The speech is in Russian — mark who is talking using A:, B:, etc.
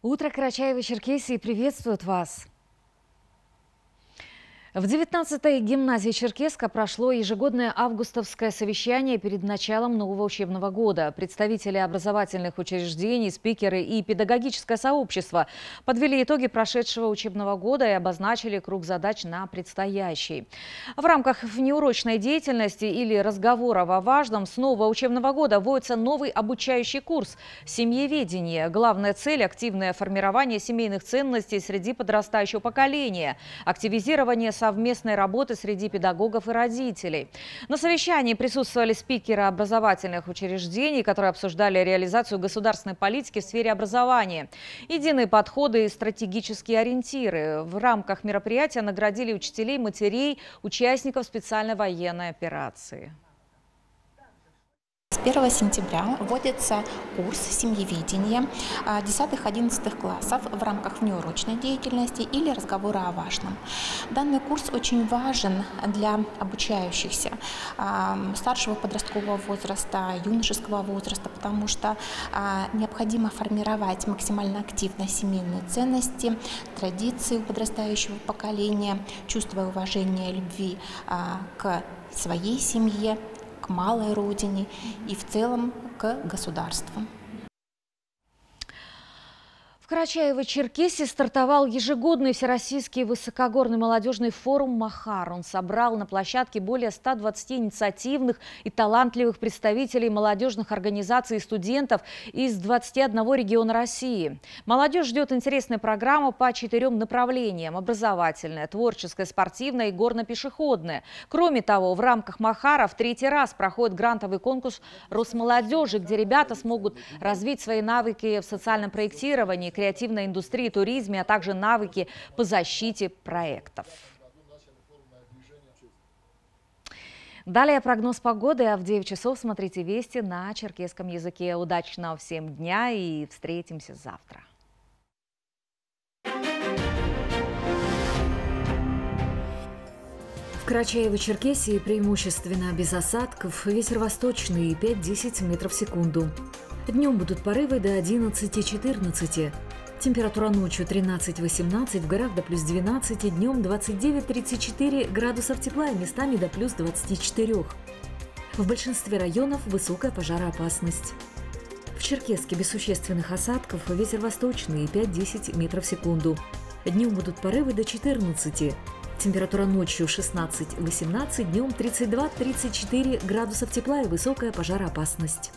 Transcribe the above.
A: Утро Карачаева-Черкесии приветствует вас! В 19-й гимназии Черкеска прошло ежегодное августовское совещание перед началом нового учебного года. Представители образовательных учреждений, спикеры и педагогическое сообщество подвели итоги прошедшего учебного года и обозначили круг задач на предстоящий. В рамках внеурочной деятельности или разговоров о важном с нового учебного года вводится новый обучающий курс «Семьеведение». Главная цель – активное формирование семейных ценностей среди подрастающего поколения, активизирование совместной работы среди педагогов и родителей. На совещании присутствовали спикеры образовательных учреждений, которые обсуждали реализацию государственной политики в сфере образования, единые подходы и стратегические ориентиры. В рамках мероприятия наградили учителей, матерей, участников специальной военной операции.
B: 1 сентября вводится курс семьеведения 10-11 а, классов в рамках внеурочной деятельности или разговора о важном. Данный курс очень важен для обучающихся а, старшего подросткового возраста, юношеского возраста, потому что а, необходимо формировать максимально активно семейные ценности, традиции у подрастающего поколения, чувство уважения, любви к своей семье, малой родине и в целом к государству.
A: В Карачаево-Черкесии стартовал ежегодный всероссийский высокогорный молодежный форум «Махар». Он собрал на площадке более 120 инициативных и талантливых представителей молодежных организаций и студентов из 21 региона России. Молодежь ждет интересная программа по четырем направлениям – образовательная, творческая, спортивная и горно-пешеходная. Кроме того, в рамках «Махара» в третий раз проходит грантовый конкурс Росмолодежи, где ребята смогут развить свои навыки в социальном проектировании, креативной индустрии, туризме, а также навыки по защите проектов. Далее прогноз погоды, а в 9 часов смотрите вести на черкесском языке. Удачного всем дня и встретимся завтра. В Карачаево-Черкесии преимущественно без осадков, ветер восточный 5-10 метров в секунду. Днем будут порывы до 11-14. Температура ночью 13-18, в горах до плюс 12, днем 29-34 градусов тепла и местами до плюс 24. В большинстве районов высокая пожароопасность. В Черкеске без существенных осадков ветер восточный 5-10 метров в секунду. Днем будут порывы до 14. Температура ночью 16-18, днем 32-34 градусов тепла и высокая пожароопасность.